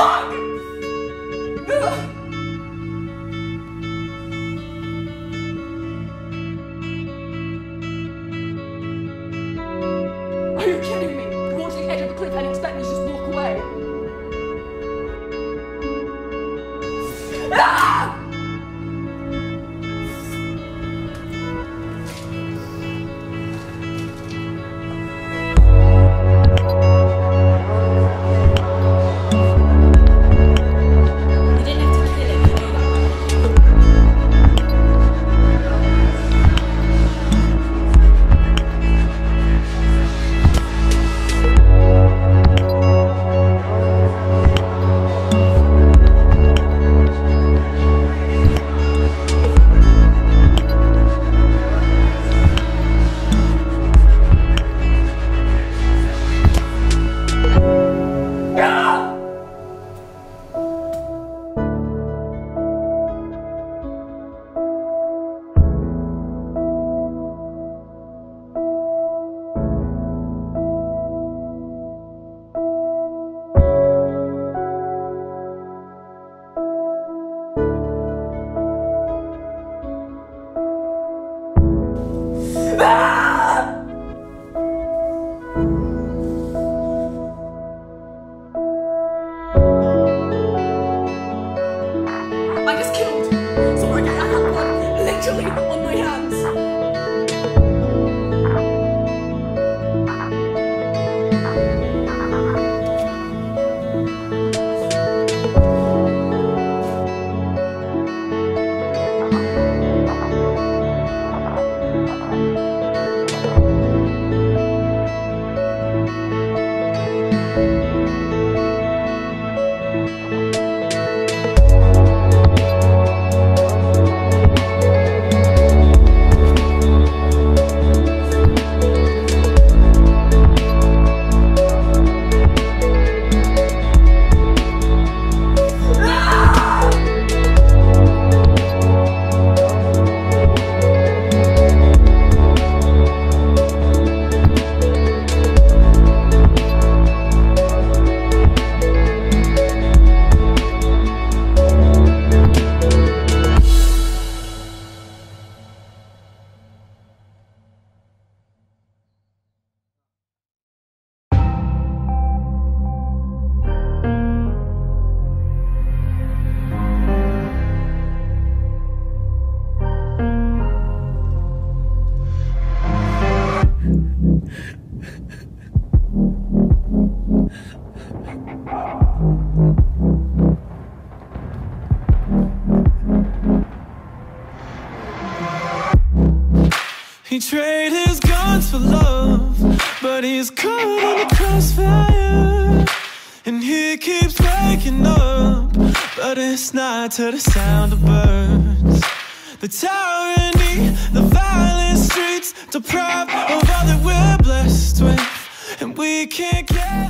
fuck? I just killed. Sorry, I have blood literally He traded his guns for love, but he's caught in the crossfire. And he keeps waking up, but it's not to the sound of birds. The tyranny, the violent streets, deprived of all that we're blessed with, and we can't get.